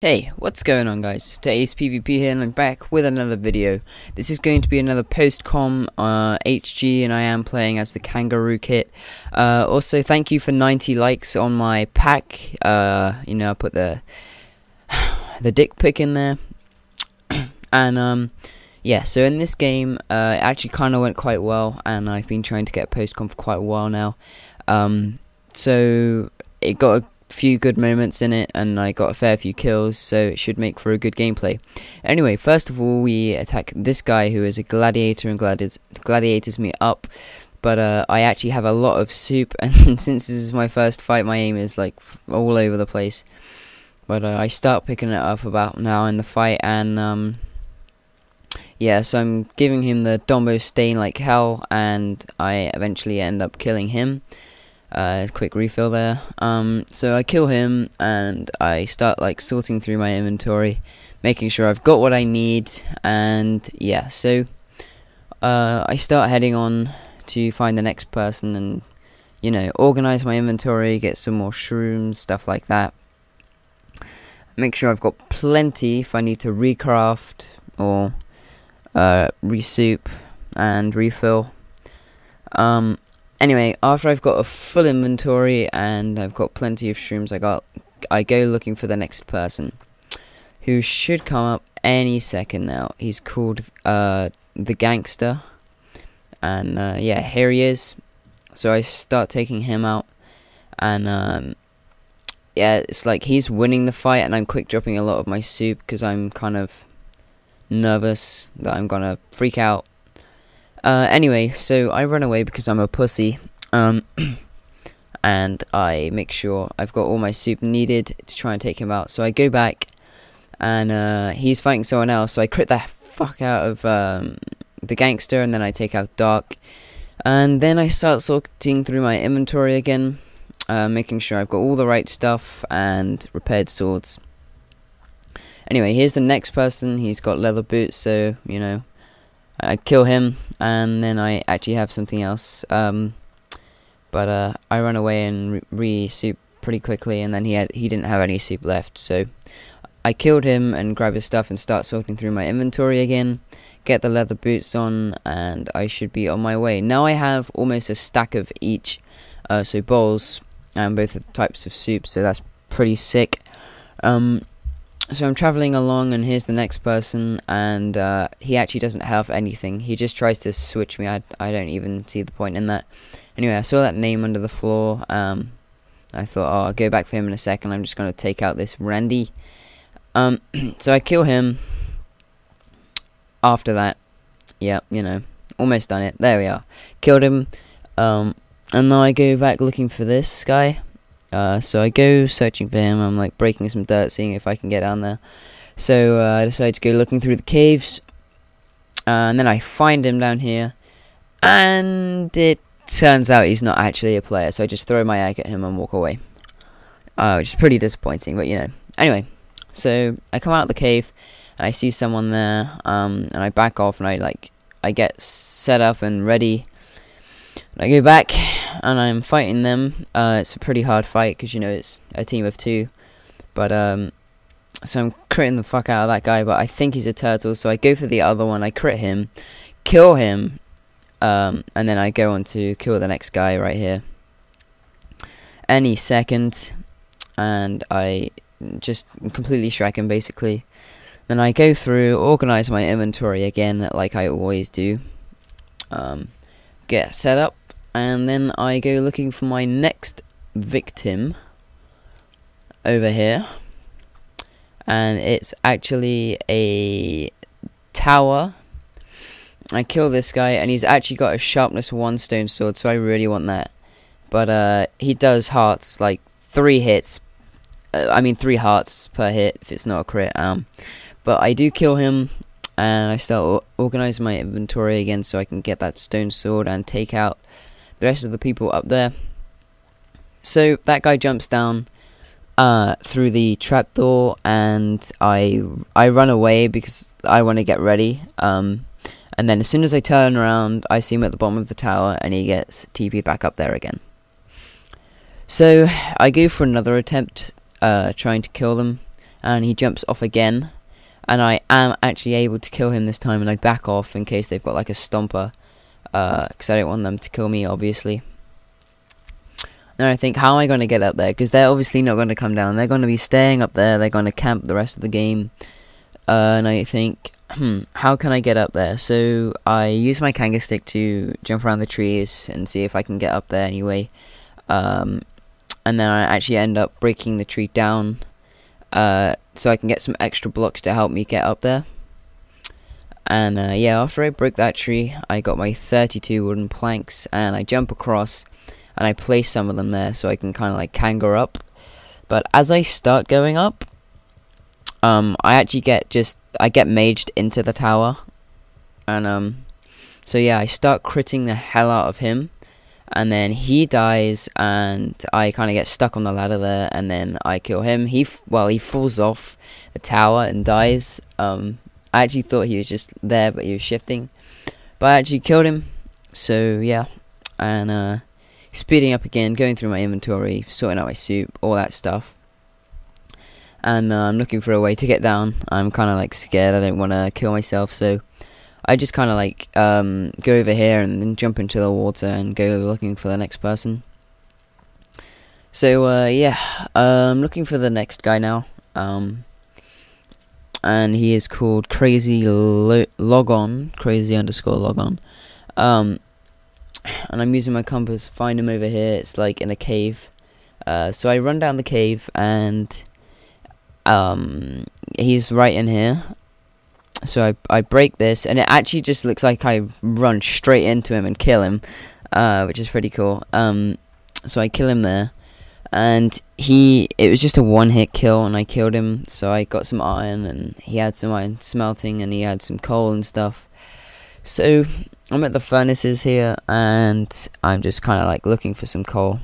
Hey, what's going on guys? It's Ace PvP here and I'm back with another video. This is going to be another post-com uh, HG and I am playing as the Kangaroo Kit. Uh, also, thank you for 90 likes on my pack. Uh, you know, I put the the dick pic in there. and, um, yeah, so in this game, uh, it actually kind of went quite well and I've been trying to get post-com for quite a while now. Um, so, it got a few good moments in it, and I got a fair few kills, so it should make for a good gameplay. Anyway, first of all, we attack this guy who is a gladiator and gladi gladiators me up. But uh, I actually have a lot of soup, and since this is my first fight, my aim is like all over the place. But uh, I start picking it up about now in the fight, and um, yeah, so I'm giving him the Dombo stain like hell, and I eventually end up killing him. Uh, quick refill there. Um, so I kill him and I start like sorting through my inventory, making sure I've got what I need, and yeah. So uh, I start heading on to find the next person and you know organize my inventory, get some more shrooms, stuff like that. Make sure I've got plenty if I need to recraft or uh, resoup and refill. Um, anyway, after I've got a full inventory and I've got plenty of shrooms, I got I go looking for the next person, who should come up any second now. He's called uh, the Gangster, and uh, yeah, here he is. So I start taking him out, and um, yeah, it's like he's winning the fight, and I'm quick dropping a lot of my soup because I'm kind of nervous that I'm gonna freak out uh, anyway, so I run away because I'm a pussy. Um, and I make sure I've got all my soup needed to try and take him out. So I go back, and uh, he's fighting someone else. So I crit the fuck out of um, the gangster, and then I take out Dark. And then I start sorting through my inventory again, uh, making sure I've got all the right stuff and repaired swords. Anyway, here's the next person. He's got leather boots, so, you know, I kill him, and then I actually have something else. Um, but uh, I run away and re, soup pretty quickly, and then he had he didn't have any soup left. So I killed him and grab his stuff and start sorting through my inventory again. Get the leather boots on, and I should be on my way. Now I have almost a stack of each, uh, so bowls and both types of soup. So that's pretty sick. Um, so I'm traveling along, and here's the next person, and uh, he actually doesn't have anything. He just tries to switch me. I, I don't even see the point in that. Anyway, I saw that name under the floor. Um, I thought, oh, I'll go back for him in a second. I'm just going to take out this Randy. Um, so I kill him. After that, yeah, you know, almost done it. There we are. Killed him. Um, and now I go back looking for this guy. Uh, so I go searching for him. I'm like breaking some dirt, seeing if I can get down there. So uh, I decide to go looking through the caves, uh, and then I find him down here, and it turns out he's not actually a player. So I just throw my egg at him and walk away, uh, which is pretty disappointing. But you know, anyway. So I come out of the cave, and I see someone there, um, and I back off, and I like I get set up and ready. And I go back and I'm fighting them. Uh, it's a pretty hard fight because you know it's a team of two. But um, so I'm critting the fuck out of that guy. But I think he's a turtle, so I go for the other one. I crit him, kill him, um, and then I go on to kill the next guy right here. Any second, and I just completely shrek him basically. Then I go through, organize my inventory again, like I always do. Um, get set up and then I go looking for my next victim over here. And it's actually a tower. I kill this guy and he's actually got a sharpness 1 stone sword so I really want that. But uh, he does hearts like 3 hits uh, I mean 3 hearts per hit if it's not a crit um, but I do kill him and I start organizing my inventory again so I can get that stone sword and take out the rest of the people up there. So that guy jumps down uh, through the trapdoor, and I I run away because I want to get ready. Um, and then as soon as I turn around, I see him at the bottom of the tower, and he gets TP back up there again. So I go for another attempt, uh, trying to kill them, and he jumps off again. And I am actually able to kill him this time, and I back off in case they've got like a stomper, because uh, I don't want them to kill me, obviously. And I think, how am I going to get up there? Because they're obviously not going to come down. They're going to be staying up there. They're going to camp the rest of the game. Uh, and I think, hmm, how can I get up there? So I use my Kanga stick to jump around the trees and see if I can get up there anyway. Um, and then I actually end up breaking the tree down uh, so I can get some extra blocks to help me get up there. And uh, yeah, after I broke that tree, I got my 32 wooden planks and I jump across and I place some of them there so I can kind of like kangaroo up. But as I start going up, um, I actually get just I get maged into the tower, and um, so yeah, I start critting the hell out of him, and then he dies, and I kind of get stuck on the ladder there, and then I kill him. He well, he falls off the tower and dies. Um, I actually thought he was just there, but he was shifting, but I actually killed him. So yeah, and uh, speeding up again, going through my inventory, sorting out my soup, all that stuff. And uh, I'm looking for a way to get down. I'm kind of like scared. I don't want to kill myself, so I just kind of like um, go over here and then jump into the water and go looking for the next person. So uh, yeah, I'm looking for the next guy now. Um, and he is called Crazy Lo- Logon, Crazy underscore Logon. Um, and I'm using my compass. to Find him over here. It's like in a cave. Uh, so I run down the cave, and um, he's right in here. So I I break this, and it actually just looks like I run straight into him and kill him, uh, which is pretty cool. Um, so I kill him there, and he it was just a one hit kill, and I killed him. So I got some iron, and he had some iron smelting, and he had some coal and stuff. So I'm at the furnaces here and I'm just kind of like looking for some coal.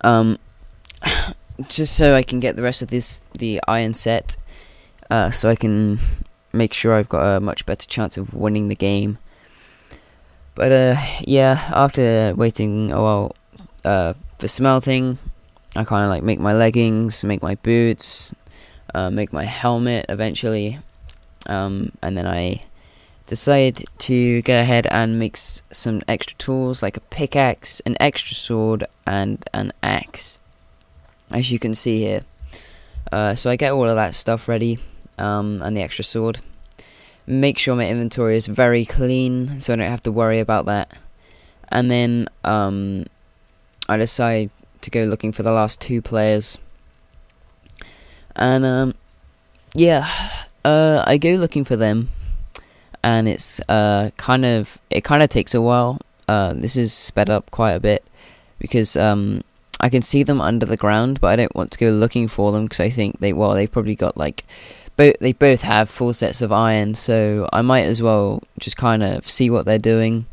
Um, just so I can get the rest of this, the iron set, uh, so I can make sure I've got a much better chance of winning the game. But uh, yeah, after waiting a while uh, for smelting, I kind of like make my leggings, make my boots, uh, make my helmet eventually, um, and then I decide to go ahead and mix some extra tools like a pickaxe, an extra sword, and an axe. As you can see here. Uh, so I get all of that stuff ready, um, and the extra sword. Make sure my inventory is very clean, so I don't have to worry about that. And then um, I decide to go looking for the last two players. And um, yeah, uh, I go looking for them and it's uh kind of it kind of takes a while. Uh, this is sped up quite a bit because um I can see them under the ground, but I don't want to go looking for them because I think they well they probably got like both they both have full sets of iron, so I might as well just kind of see what they're doing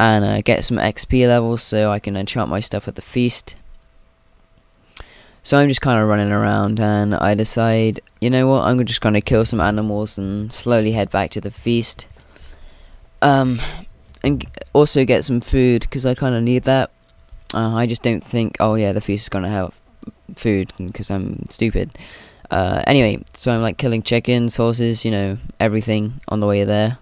and uh, get some XP levels so I can enchant my stuff at the feast. So I'm just kind of running around and I decide, you know what, I'm just going to kill some animals and slowly head back to the feast. Um, and also get some food because I kind of need that. Uh, I just don't think, oh yeah, the feast is going to have food because I'm stupid. Uh, anyway, so I'm like killing chickens, horses, you know, everything on the way there.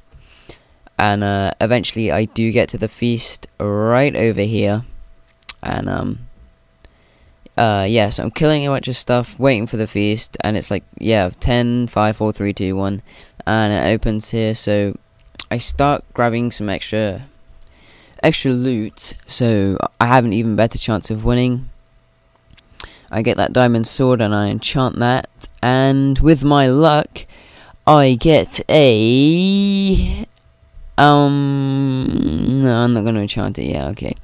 And uh, eventually I do get to the feast right over here. And um, uh, yeah, so I'm killing a bunch of stuff, waiting for the feast, and it's like, yeah, 10, 5, 4, 3, 2, 1, and it opens here, so I start grabbing some extra, extra loot, so I have an even better chance of winning. I get that diamond sword and I enchant that, and with my luck, I get a um, no, I'm not going to enchant it. Yeah, okay.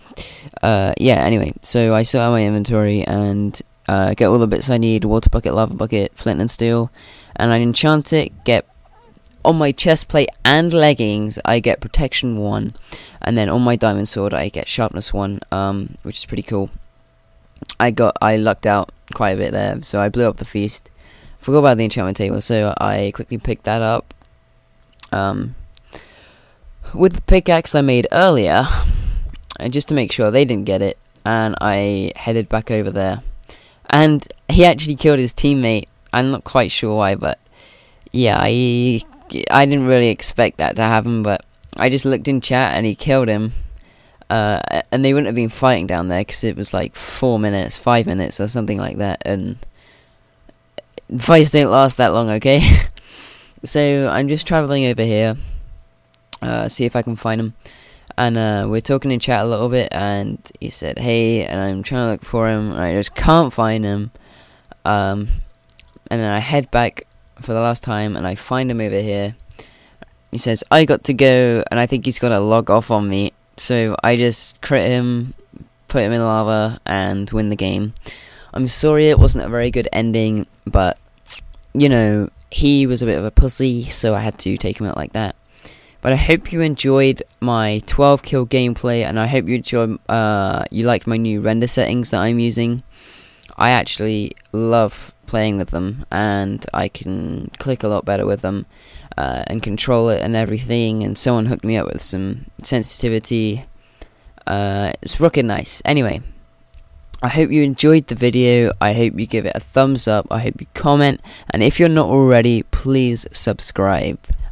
Uh, yeah. Anyway, so I sort out my inventory and uh, get all the bits I need: water bucket, lava bucket, flint and steel, and I enchant it. Get on my chest plate and leggings, I get protection one, and then on my diamond sword, I get sharpness one, um, which is pretty cool. I got I lucked out quite a bit there, so I blew up the feast. Forgot about the enchantment table, so I quickly picked that up. Um, with the pickaxe I made earlier, just to make sure they didn't get it, and I headed back over there. and he actually killed his teammate. I'm not quite sure why, but yeah, I I didn't really expect that to happen, but I just looked in chat and he killed him. Uh, and they wouldn't have been fighting down there because it was like four minutes, five minutes, or something like that. And fights don't last that long, okay? so I'm just traveling over here, uh, see if I can find him. And uh, we're talking in chat a little bit, and he said, "Hey," and I'm trying to look for him, and I just can't find him. Um, and then I head back for the last time, and I find him over here. He says, "I got to go," and I think he's to log off on me. So I just crit him, put him in lava, and win the game. I'm sorry it wasn't a very good ending, but you know he was a bit of a pussy, so I had to take him out like that. But I hope you enjoyed my 12 kill gameplay, and I hope you enjoyed, uh, you liked my new render settings that I'm using. I actually love playing with them, and I can click a lot better with them, uh, and control it and everything. And someone hooked me up with some sensitivity. Uh, it's rocking nice. Anyway, I hope you enjoyed the video. I hope you give it a thumbs up. I hope you comment, and if you're not already, please subscribe.